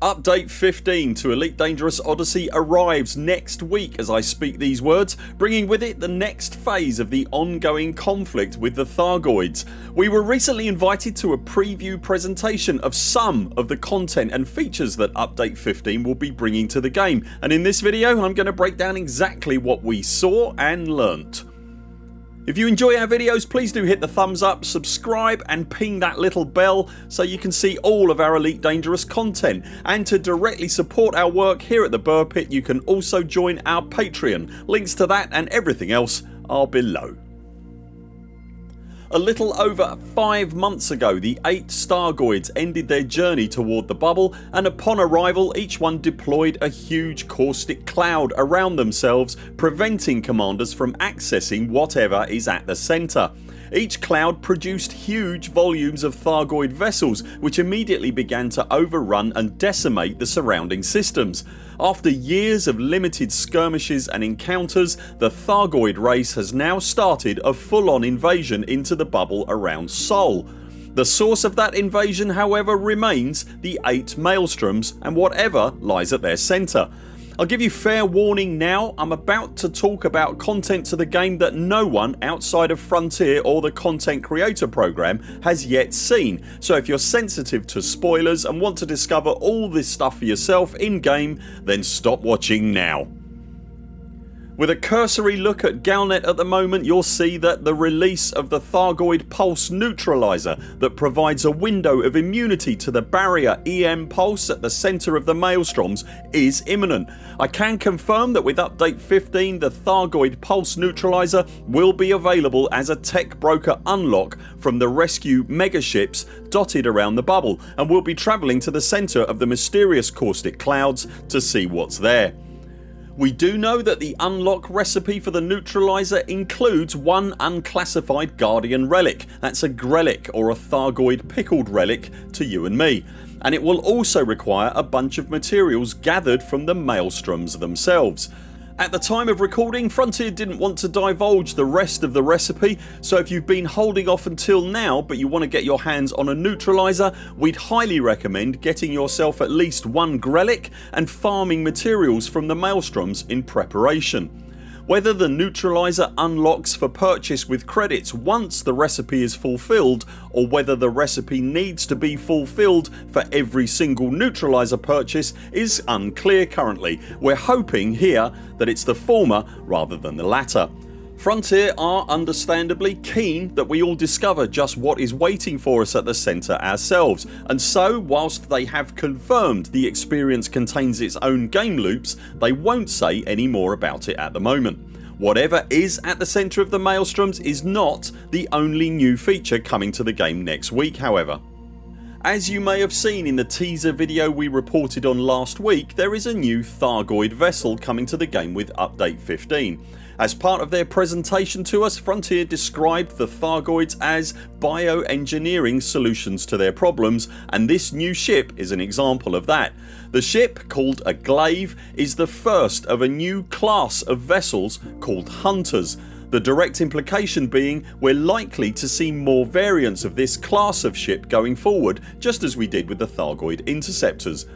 Update 15 to Elite Dangerous Odyssey arrives next week as I speak these words bringing with it the next phase of the ongoing conflict with the Thargoids. We were recently invited to a preview presentation of some of the content and features that Update 15 will be bringing to the game and in this video I'm going to break down exactly what we saw and learnt. If you enjoy our videos please do hit the thumbs up, subscribe and ping that little bell so you can see all of our Elite Dangerous content and to directly support our work here at the Buur Pit you can also join our Patreon. Links to that and everything else are below. A little over 5 months ago the 8 Stargoids ended their journey toward the bubble and upon arrival each one deployed a huge caustic cloud around themselves preventing commanders from accessing whatever is at the centre. Each cloud produced huge volumes of Thargoid vessels which immediately began to overrun and decimate the surrounding systems. After years of limited skirmishes and encounters the Thargoid race has now started a full on invasion into the bubble around Sol. The source of that invasion however remains the 8 Maelstroms and whatever lies at their centre. I'll give you fair warning now I'm about to talk about content to the game that no one outside of Frontier or the content creator program has yet seen so if you're sensitive to spoilers and want to discover all this stuff for yourself in game then stop watching now. With a cursory look at Galnet at the moment you'll see that the release of the Thargoid Pulse Neutralizer that provides a window of immunity to the barrier EM pulse at the centre of the Maelstroms is imminent. I can confirm that with update 15 the Thargoid Pulse Neutralizer will be available as a tech broker unlock from the rescue megaships dotted around the bubble and we'll be travelling to the centre of the mysterious caustic clouds to see what's there. We do know that the unlock recipe for the neutralizer includes one unclassified Guardian relic. That's a grelic or a Thargoid pickled relic to you and me and it will also require a bunch of materials gathered from the Maelstroms themselves. At the time of recording Frontier didn't want to divulge the rest of the recipe so if you've been holding off until now but you want to get your hands on a neutralizer we'd highly recommend getting yourself at least one Grelic and farming materials from the Maelstroms in preparation. Whether the neutralizer unlocks for purchase with credits once the recipe is fulfilled or whether the recipe needs to be fulfilled for every single neutralizer purchase is unclear currently. We're hoping here that it's the former rather than the latter. Frontier are understandably keen that we all discover just what is waiting for us at the centre ourselves and so whilst they have confirmed the experience contains its own game loops they won't say any more about it at the moment. Whatever is at the centre of the Maelstroms is not the only new feature coming to the game next week however. As you may have seen in the teaser video we reported on last week there is a new Thargoid vessel coming to the game with update 15 as part of their presentation to us Frontier described the Thargoids as bioengineering solutions to their problems and this new ship is an example of that. The ship called a glaive is the first of a new class of vessels called hunters the direct implication being we're likely to see more variants of this class of ship going forward just as we did with the Thargoid interceptors.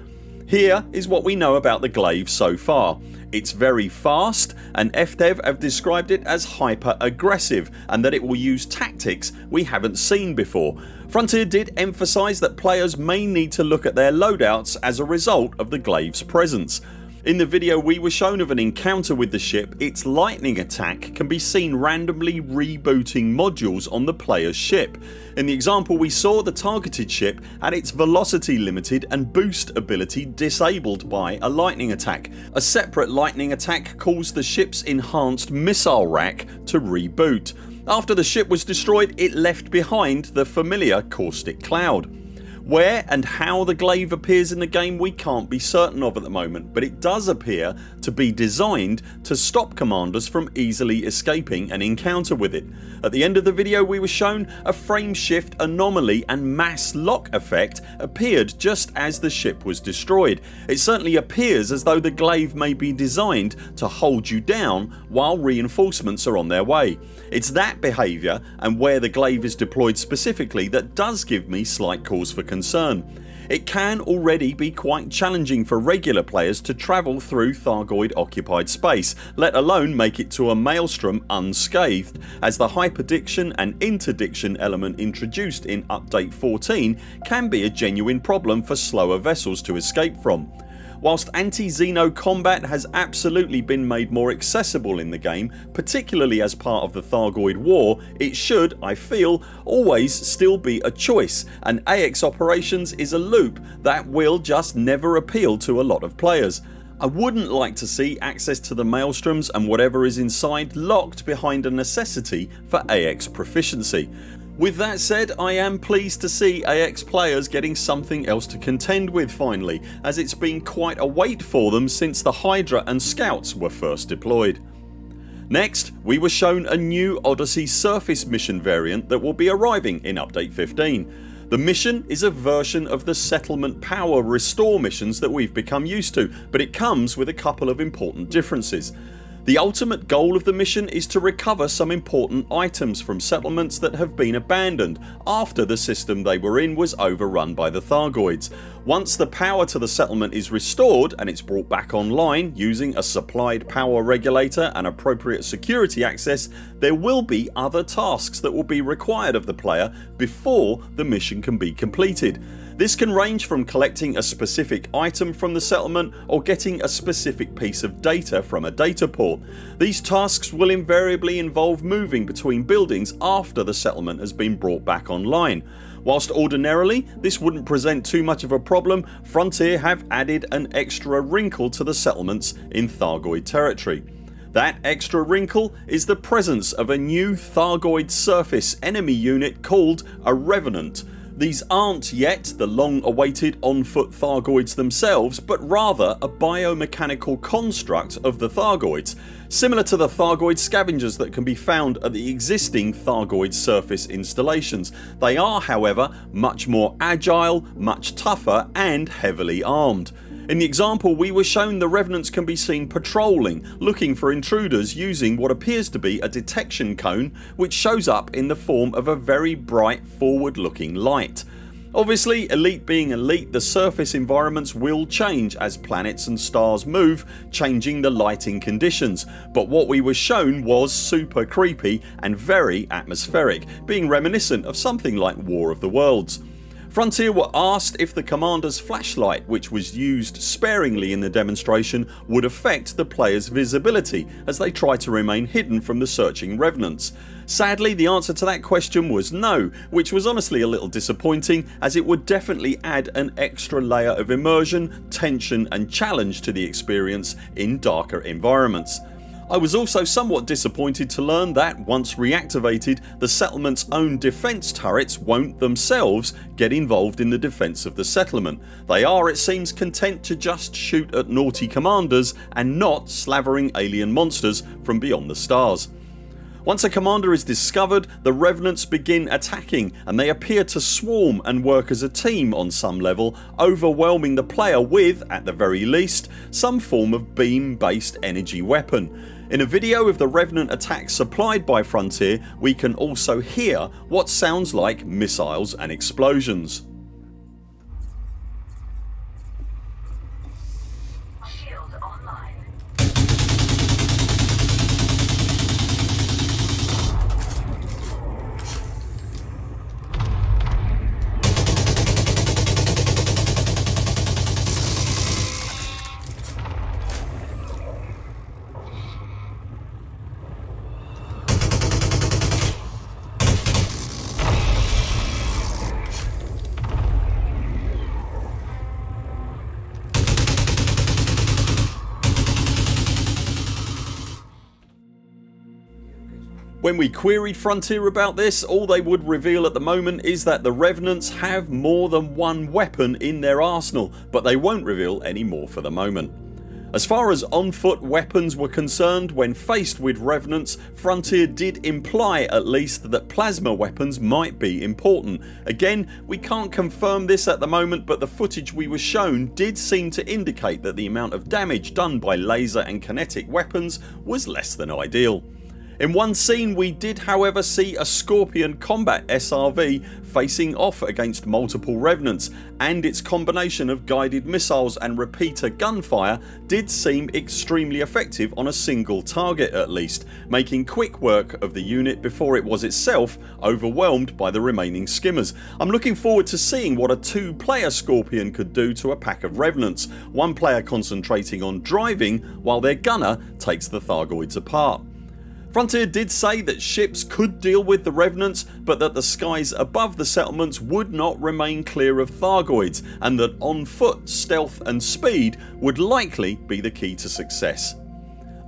Here is what we know about the glaive so far. It's very fast and FDev have described it as hyper aggressive and that it will use tactics we haven't seen before. Frontier did emphasise that players may need to look at their loadouts as a result of the glaive's presence. In the video we were shown of an encounter with the ship its lightning attack can be seen randomly rebooting modules on the players ship. In the example we saw the targeted ship had its velocity limited and boost ability disabled by a lightning attack. A separate lightning attack caused the ships enhanced missile rack to reboot. After the ship was destroyed it left behind the familiar caustic cloud. Where and how the glaive appears in the game we can't be certain of at the moment but it does appear to be designed to stop commanders from easily escaping an encounter with it. At the end of the video we were shown a frame shift anomaly and mass lock effect appeared just as the ship was destroyed. It certainly appears as though the glaive may be designed to hold you down while reinforcements are on their way. It's that behaviour and where the glaive is deployed specifically that does give me slight cause for concern. it can already be quite challenging for regular players to travel through Thargoid occupied space let alone make it to a Maelstrom unscathed as the hyperdiction and interdiction element introduced in update 14 can be a genuine problem for slower vessels to escape from. Whilst anti-Xeno combat has absolutely been made more accessible in the game particularly as part of the Thargoid war it should, I feel, always still be a choice and AX operations is a loop that will just never appeal to a lot of players. I wouldn't like to see access to the Maelstroms and whatever is inside locked behind a necessity for AX proficiency. With that said I am pleased to see AX players getting something else to contend with finally as it's been quite a wait for them since the Hydra and Scouts were first deployed. Next we were shown a new Odyssey surface mission variant that will be arriving in update 15. The mission is a version of the settlement power restore missions that we've become used to but it comes with a couple of important differences. The ultimate goal of the mission is to recover some important items from settlements that have been abandoned after the system they were in was overrun by the Thargoids. Once the power to the settlement is restored and it's brought back online using a supplied power regulator and appropriate security access there will be other tasks that will be required of the player before the mission can be completed. This can range from collecting a specific item from the settlement or getting a specific piece of data from a data port. These tasks will invariably involve moving between buildings after the settlement has been brought back online. Whilst ordinarily this wouldn't present too much of a problem Frontier have added an extra wrinkle to the settlements in Thargoid territory. That extra wrinkle is the presence of a new Thargoid surface enemy unit called a Revenant these aren't yet the long awaited on foot Thargoids themselves but rather a biomechanical construct of the Thargoids similar to the Thargoid scavengers that can be found at the existing Thargoid surface installations. They are however much more agile, much tougher and heavily armed. In the example we were shown the revenants can be seen patrolling looking for intruders using what appears to be a detection cone which shows up in the form of a very bright forward looking light. Obviously elite being elite the surface environments will change as planets and stars move changing the lighting conditions but what we were shown was super creepy and very atmospheric being reminiscent of something like War of the Worlds. Frontier were asked if the commander's flashlight which was used sparingly in the demonstration would affect the players visibility as they try to remain hidden from the searching revenants. Sadly the answer to that question was no which was honestly a little disappointing as it would definitely add an extra layer of immersion, tension and challenge to the experience in darker environments. I was also somewhat disappointed to learn that once reactivated the settlements own defence turrets won't themselves get involved in the defence of the settlement. They are it seems content to just shoot at naughty commanders and not slavering alien monsters from beyond the stars. Once a commander is discovered the revenants begin attacking and they appear to swarm and work as a team on some level overwhelming the player with, at the very least, some form of beam based energy weapon. In a video of the Revenant attacks supplied by Frontier we can also hear what sounds like missiles and explosions. When we queried Frontier about this all they would reveal at the moment is that the Revenants have more than one weapon in their arsenal but they won't reveal any more for the moment. As far as on foot weapons were concerned when faced with Revenants Frontier did imply at least that plasma weapons might be important. Again we can't confirm this at the moment but the footage we were shown did seem to indicate that the amount of damage done by laser and kinetic weapons was less than ideal. In one scene we did however see a Scorpion combat SRV facing off against multiple revenants and its combination of guided missiles and repeater gunfire did seem extremely effective on a single target at least making quick work of the unit before it was itself overwhelmed by the remaining skimmers. I'm looking forward to seeing what a two player Scorpion could do to a pack of revenants, one player concentrating on driving while their gunner takes the Thargoids apart. Frontier did say that ships could deal with the revenants but that the skies above the settlements would not remain clear of Thargoids and that on foot stealth and speed would likely be the key to success.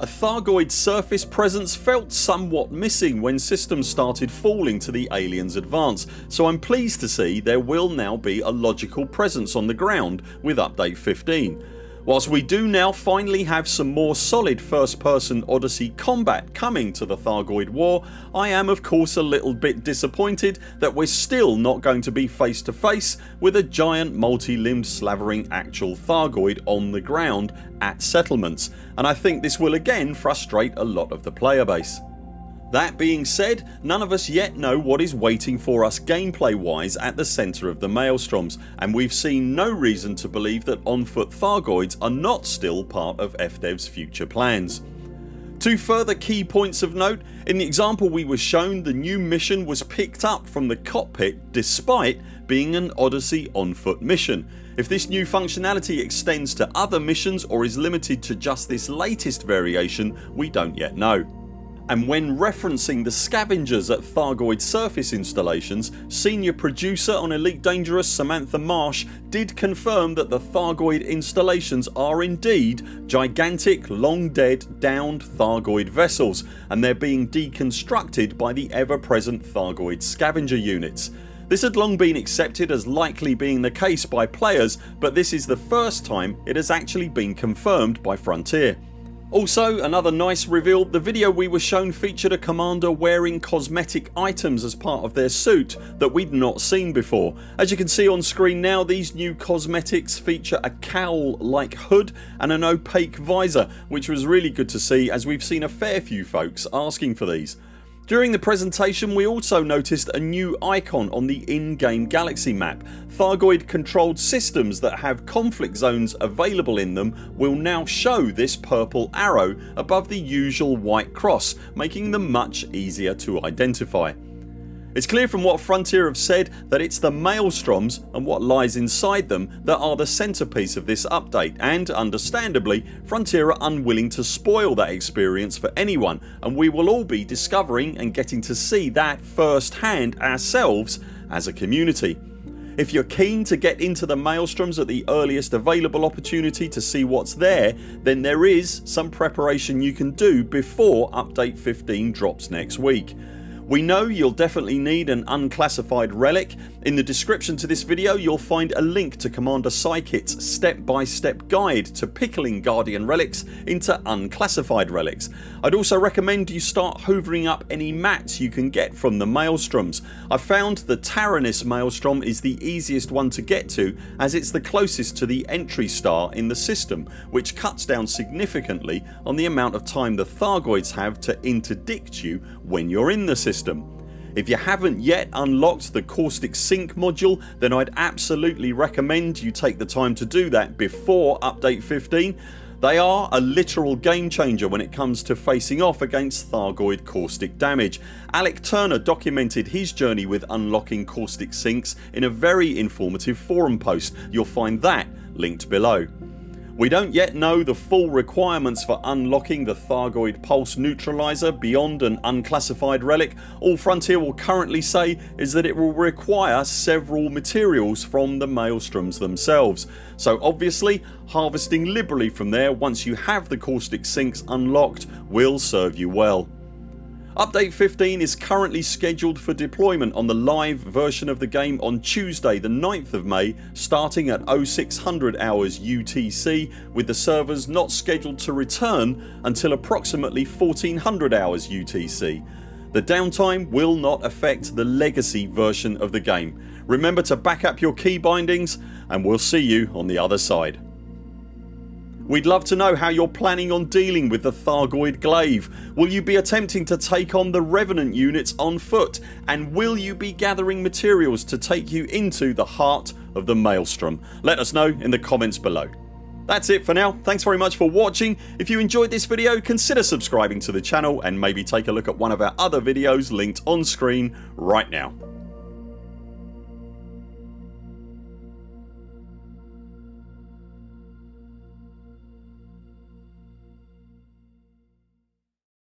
A Thargoid surface presence felt somewhat missing when systems started falling to the aliens advance so I'm pleased to see there will now be a logical presence on the ground with update 15 Whilst we do now finally have some more solid first person Odyssey combat coming to the Thargoid war I am of course a little bit disappointed that we're still not going to be face to face with a giant multi-limbed slavering actual Thargoid on the ground at settlements and I think this will again frustrate a lot of the player base. That being said none of us yet know what is waiting for us gameplay wise at the centre of the Maelstroms and we've seen no reason to believe that on foot Thargoids are not still part of FDev's future plans. Two further key points of note. In the example we were shown the new mission was picked up from the cockpit despite being an Odyssey on foot mission. If this new functionality extends to other missions or is limited to just this latest variation we don't yet know and when referencing the scavengers at Thargoid surface installations senior producer on Elite Dangerous Samantha Marsh did confirm that the Thargoid installations are indeed gigantic long dead downed Thargoid vessels and they're being deconstructed by the ever present Thargoid scavenger units. This had long been accepted as likely being the case by players but this is the first time it has actually been confirmed by Frontier. Also another nice reveal the video we were shown featured a commander wearing cosmetic items as part of their suit that we'd not seen before. As you can see on screen now these new cosmetics feature a cowl like hood and an opaque visor which was really good to see as we've seen a fair few folks asking for these. During the presentation we also noticed a new icon on the in-game galaxy map. Thargoid controlled systems that have conflict zones available in them will now show this purple arrow above the usual white cross making them much easier to identify. It's clear from what Frontier have said that it's the Maelstroms and what lies inside them that are the centrepiece of this update and understandably Frontier are unwilling to spoil that experience for anyone and we will all be discovering and getting to see that first hand ourselves as a community. If you're keen to get into the Maelstroms at the earliest available opportunity to see what's there then there is some preparation you can do before update 15 drops next week. We know you'll definitely need an unclassified relic. In the description to this video you'll find a link to Commander Psykit's step by step guide to pickling Guardian relics into unclassified relics. I'd also recommend you start hoovering up any mats you can get from the Maelstroms. I found the Taranis Maelstrom is the easiest one to get to as it's the closest to the entry star in the system which cuts down significantly on the amount of time the Thargoids have to interdict you when you're in the system. If you haven't yet unlocked the Caustic Sink module then I'd absolutely recommend you take the time to do that before update 15. They are a literal game changer when it comes to facing off against Thargoid caustic damage. Alec Turner documented his journey with unlocking caustic sinks in a very informative forum post. You'll find that linked below. We don't yet know the full requirements for unlocking the Thargoid Pulse Neutralizer beyond an unclassified relic. All Frontier will currently say is that it will require several materials from the Maelstroms themselves. So obviously harvesting liberally from there once you have the caustic sinks unlocked will serve you well. Update 15 is currently scheduled for deployment on the live version of the game on Tuesday the 9th of May starting at 0600 hours UTC with the servers not scheduled to return until approximately 1400 hours UTC. The downtime will not affect the legacy version of the game. Remember to back up your key bindings and we'll see you on the other side. We'd love to know how you're planning on dealing with the Thargoid glaive. Will you be attempting to take on the Revenant units on foot and will you be gathering materials to take you into the heart of the Maelstrom? Let us know in the comments below. That's it for now. Thanks very much for watching. If you enjoyed this video consider subscribing to the channel and maybe take a look at one of our other videos linked on screen right now.